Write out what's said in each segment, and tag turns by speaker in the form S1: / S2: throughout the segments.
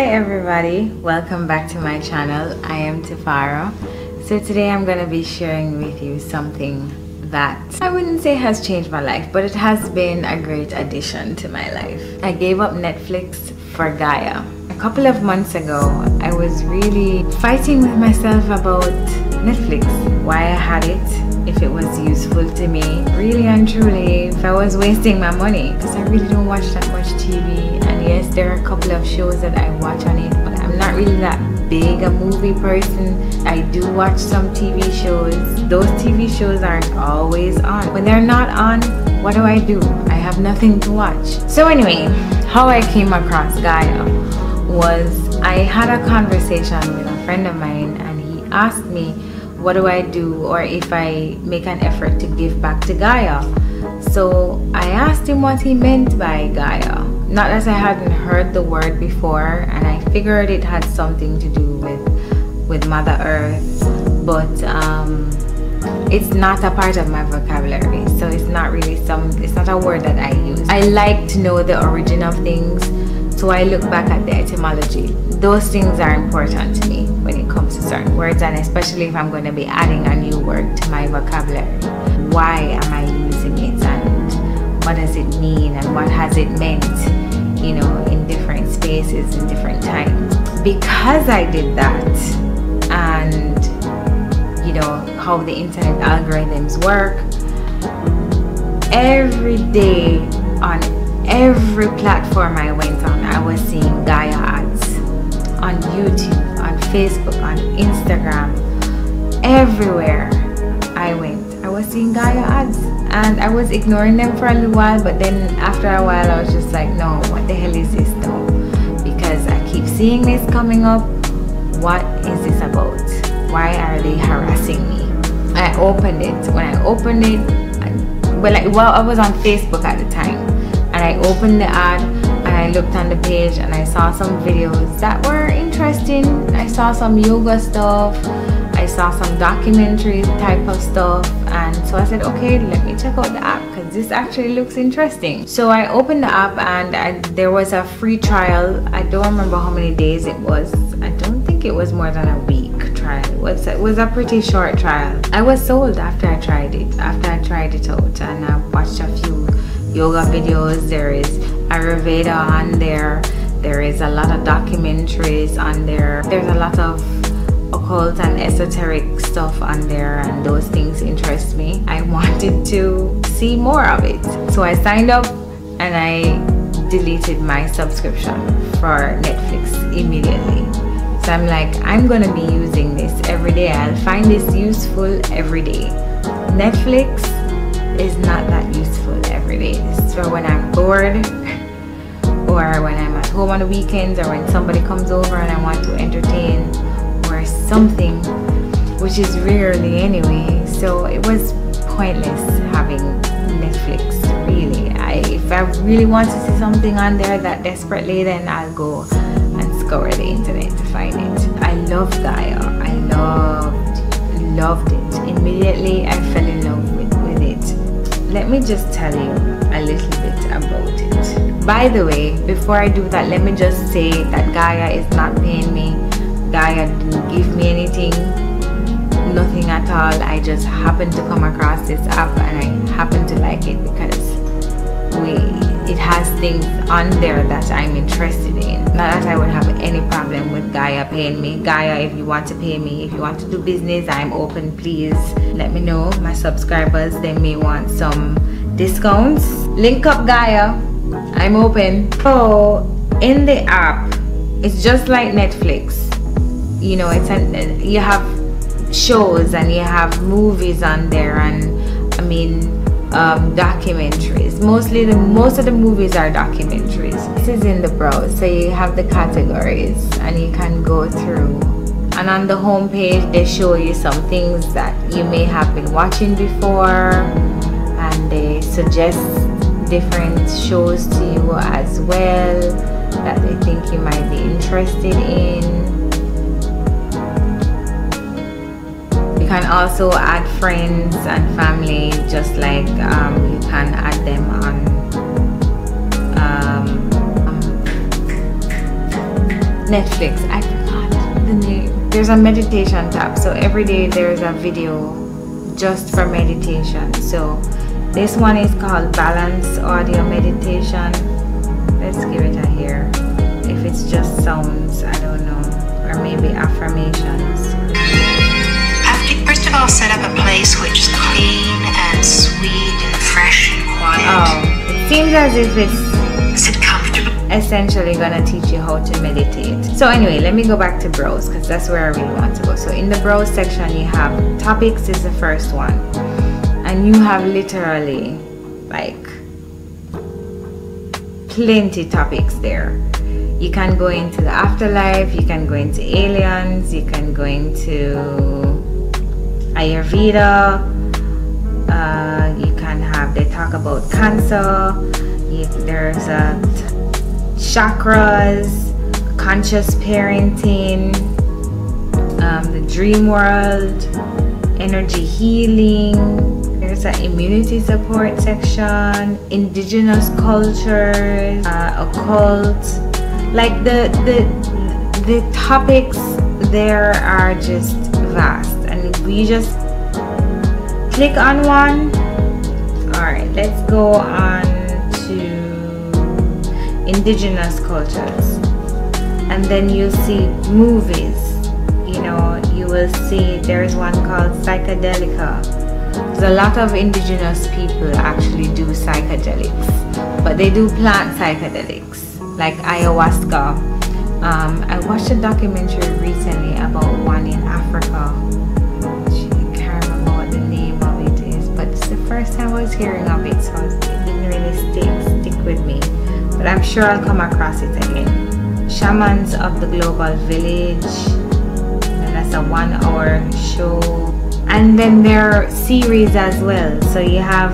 S1: Hi everybody, welcome back to my channel. I am Tipharah. So today I'm going to be sharing with you something that I wouldn't say has changed my life, but it has been a great addition to my life. I gave up Netflix for Gaia. A couple of months ago, I was really fighting with myself about Netflix, why I had it, if it was useful to me. Really and truly, if I was wasting my money, because I really don't watch that much TV. Yes, there are a couple of shows that I watch on it, but I'm not really that big a movie person. I do watch some TV shows. Those TV shows aren't always on. When they're not on, what do I do? I have nothing to watch. So anyway, how I came across Gaia was I had a conversation with a friend of mine and he asked me what do I do or if I make an effort to give back to Gaia. So I asked him what he meant by Gaia. Not that I hadn't heard the word before and I figured it had something to do with with Mother Earth, but um, it's not a part of my vocabulary. So it's not really some it's not a word that I use. I like to know the origin of things so I look back at the etymology. Those things are important to me when it comes to certain words and especially if I'm going to be adding a new word to my vocabulary. Why am I using it what does it mean and what has it meant, you know, in different spaces in different times. Because I did that and you know how the internet algorithms work, every day on every platform I went on, I was seeing Gaia ads on YouTube, on Facebook, on Instagram, everywhere I went. I was seeing Gaia ads and I was ignoring them for a little while, but then after a while, I was just like, no, what the hell is this though? Because I keep seeing this coming up. What is this about? Why are they harassing me? I opened it. When I opened it, well, like, well, I was on Facebook at the time and I opened the ad and I looked on the page and I saw some videos that were interesting. I saw some yoga stuff. I saw some documentary type of stuff and so I said okay let me check out the app because this actually looks interesting. So I opened the app and I, there was a free trial. I don't remember how many days it was. I don't think it was more than a week trial. It was, it was a pretty short trial. I was sold after I tried it after I tried it out and I watched a few yoga videos. There is ayurveda on there. There is a lot of documentaries on there. There's a lot of occult and esoteric stuff on there and those things interest me. I wanted to see more of it. So i signed up and i deleted my subscription for netflix immediately. So i'm like i'm gonna be using this every day. I'll find this useful every day. Netflix is not that useful every day. Is for when I'm bored or when I'm at home on the weekends or when somebody comes over and I want to entertain something, which is rarely anyway. So it was pointless having Netflix really. I, if I really want to see something on there that desperately, then I'll go and scour the internet to find it. I love Gaia. I loved, loved it. Immediately I fell in love with, with it let me just tell you a little bit about it. By the way, before I do that, let me just say that Gaia is not paying me. Gaia didn't give me anything, nothing at all. I just happened to come across this app and I happen to like it because we it has things on there that I'm interested in. Not that I would have any problem with Gaia paying me. Gaia, if you want to pay me, if you want to do business, I'm open. Please let me know. My subscribers, they may want some discounts. Link up Gaia. I'm open. So in the app, it's just like Netflix. You know, it's an, you have shows and you have movies on there and I mean um, documentaries. Mostly the most of the movies are documentaries. This is in the browse, so you have the categories and you can go through. And on the home page, they show you some things that you may have been watching before, and they suggest different shows to you as well that they think you might be interested in. Can also add friends and family just like um, you can add them on um, Netflix. I forgot the name. There's a meditation tab. So every day there's a video just for meditation. So this one is called Balance Audio Meditation. Let's give it a hear. If it's just sounds, I don't know. Or maybe affirmations.
S2: All, set up a place which is clean and sweet and fresh and quiet.
S1: Oh, it seems as if it's
S2: Sit comfortable.
S1: essentially gonna teach you how to meditate. So anyway, let me go back to browse because that's where I really want to go. So in the browse section, you have topics is the first one, and you have literally like plenty topics there. You can go into the afterlife, you can go into aliens, you can go into Ayurveda. Uh, you can have they talk about cancer. You, there's a chakras, conscious parenting, um, the dream world, energy healing. There's an immunity support section, indigenous cultures, uh, occult. Like the the the topics there are just vast, we just click on one. All right, let's go on to indigenous cultures. And then you'll see movies. You know you will see there's one called psychedelica. There's a lot of indigenous people actually do psychedelics but they do plant psychedelics like ayahuasca. Um, i watched a documentary recently about one in africa first i was hearing of it so it didn't really stick, stick with me but i'm sure i'll come across it again Shamans of the Global Village. And that's a one hour show. And then there are series as well. So you have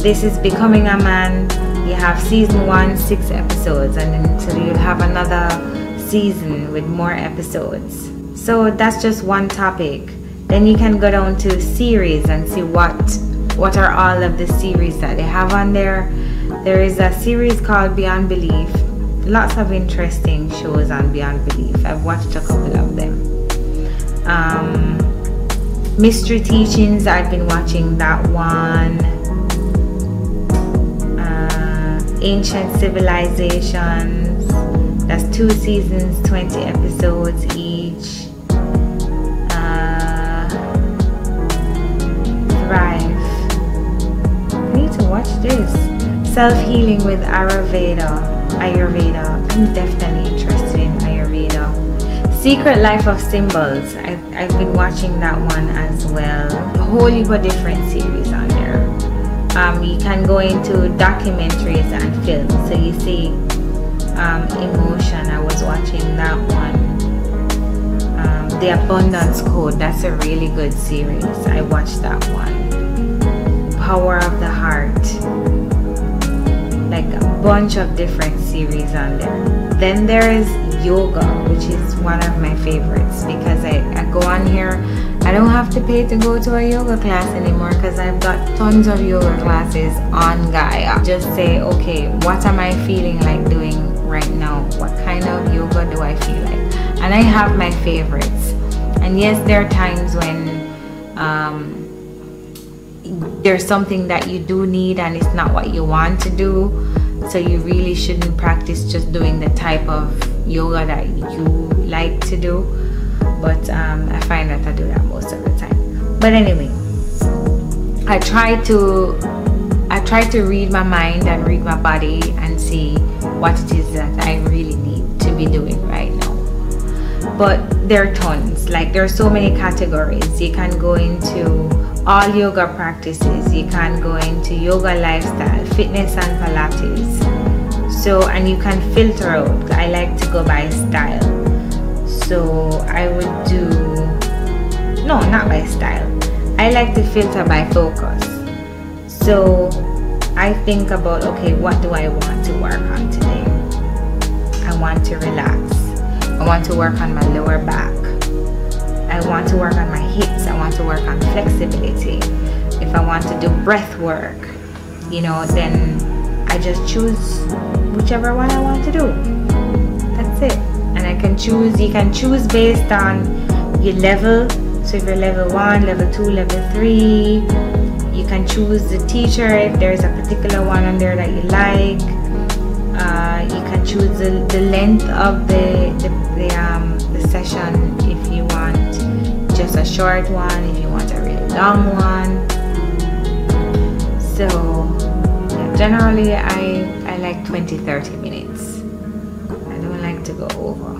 S1: This is Becoming a Man. You have season one, six episodes. And then so you'll have another season with more episodes. So that's just one topic. Then you can go down to series and see what what are all of the series that they have on there. There is a series called Beyond Belief lots of interesting shows on Beyond Belief. I've watched a couple of them. Um, Mystery Teachings, I've been watching that one. Uh, Ancient Civilizations, that's two seasons, 20 episodes each. Watch this. Self Healing with Ayurveda. Ayurveda. I'm definitely interested in Ayurveda. Secret Life of Symbols. I've, I've been watching that one as well. A whole heap of different series on there. Um, you can go into documentaries and films. So you see um, Emotion. I was watching that one. Um, the Abundance Code. That's a really good series. I watched that one. Power of the Heart like a bunch of different series on there. Then there is yoga, which is one of my favorites because I, I go on here. I don't have to pay to go to a yoga class anymore because I've got tons of yoga classes on Gaia. Just say, okay, what am I feeling like doing right now? What kind of yoga do I feel like? And I have my favorites. And yes, there are times when um, there's something that you do need and it's not what you want to do. So you really shouldn't practice just doing the type of yoga that you like to do. But um, I find that I do that most of the time. But anyway I try to I try to read my mind and read my body and see what it is that I really need to be doing right now. But there are tons. Like there are so many categories. You can go into all yoga practices. You can go into yoga lifestyle, fitness and Pilates. So, and you can filter out. I like to go by style. So I would do, no, not by style. I like to filter by focus. So I think about, okay, what do I want to work on today? I want to relax. I want to work on my lower back. Want to work on my hips. I want to work on flexibility. If I want to do breath work, you know, then I just choose whichever one I want to do. That's it. And I can choose you can choose based on your level so if you're level 1 level 2 level 3 you can choose the teacher if there's a particular one on there that you like uh, you can choose the, the length of the the, the, um, the session a short one if you want a really long one. So yeah, generally I, I like 20-30 minutes. I don't like to go over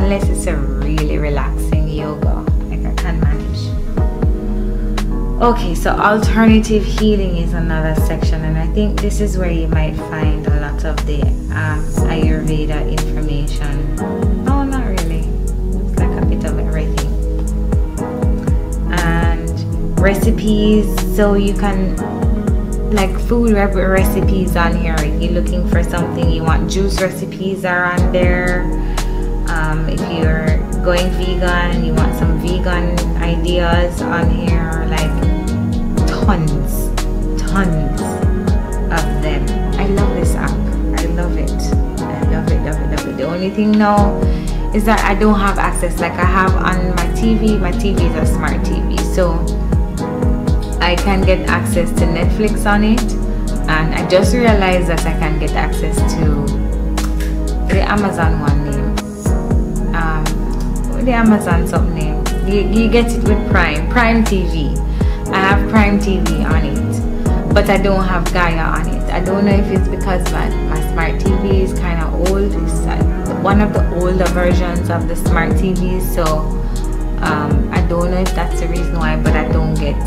S1: unless it's a really relaxing yoga like I can manage. Okay so alternative healing is another section and I think this is where you might find a lot of the um, Ayurveda information recipes so you can like food recipes on here. If you're looking for something you want juice recipes are on there. Um, if you're going vegan and you want some vegan ideas on here like tons tons of them. I love this app. I love it. I love it love it love it. The only thing now is that I don't have access. Like I have on my TV my TV is a smart TV so I can get access to Netflix on it and I just realized that I can get access to the Amazon one name um, the Amazon sub name you, you get it with Prime Prime TV I have Prime TV on it, but I don't have Gaia on it. I don't know if it's because my, my smart TV is kind of old. It's uh, one of the older versions of the smart TV, so um, I don't know if that's the reason why, but I don't get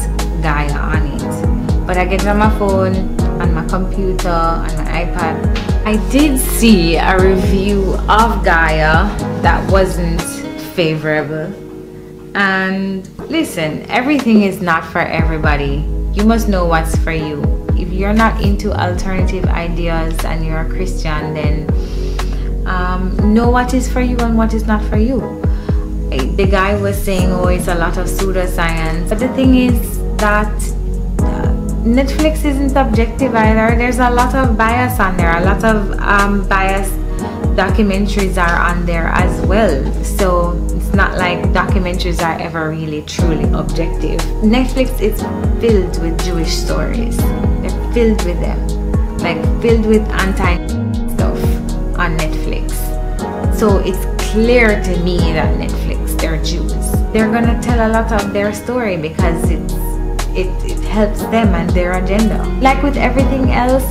S1: Gaia on it. But I get it on my phone, on my computer, on my iPad. I did see a review of Gaia that wasn't favorable and listen, everything is not for everybody. You must know what's for you. If you're not into alternative ideas and you're a Christian, then um, know what is for you and what is not for you. The guy was saying, oh, it's a lot of pseudoscience. But the thing is that uh, Netflix isn't objective either. There's a lot of bias on there, a lot of um, bias documentaries are on there as well. So it's not like documentaries are ever really truly objective. Netflix is filled with Jewish stories. They're filled with them. Like filled with anti stuff on Netflix. So it's clear to me that Netflix, they're Jews. They're gonna tell a lot of their story because it's it, it helps them and their agenda. Like with everything else,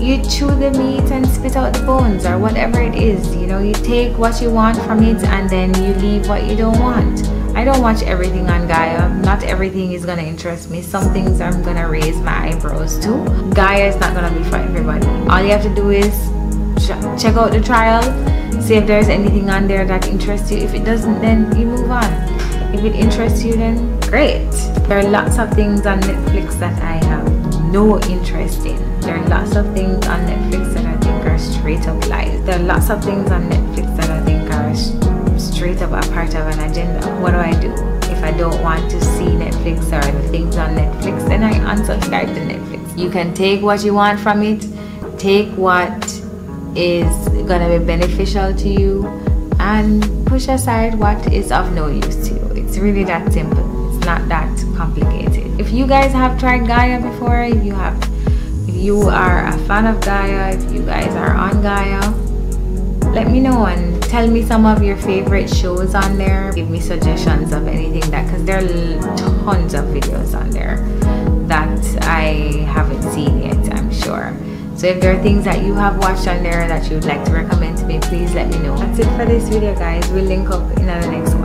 S1: you chew the meat and spit out the bones or whatever it is you know you take what you want from it and then you leave what you don't want. I don't watch everything on Gaia. Not everything is gonna interest me. Some things I'm gonna raise my eyebrows to. Gaia is not gonna be for everybody. All you have to do is check out the trial see if there's anything on there that interests you if it doesn't then you move on if it interests you then great there are lots of things on Netflix that I have no interest in there are lots of things on Netflix that I think are straight up lies. There are lots of things on Netflix that I think are straight up a part of an agenda. What do I do? If I don't want to see Netflix or the things on Netflix, then I unsubscribe to Netflix. You can take what you want from it, take what is gonna be beneficial to you, and push aside what is of no use to you. It's really that simple. It's not that complicated. If you guys have tried Gaia before, if you have you are a fan of Gaia, if you guys are on Gaia, let me know and tell me some of your favorite shows on there. Give me suggestions of anything that, because there are tons of videos on there that I haven't seen yet, I'm sure. So if there are things that you have watched on there that you would like to recommend to me, please let me know. That's it for this video, guys. We'll link up in the next one.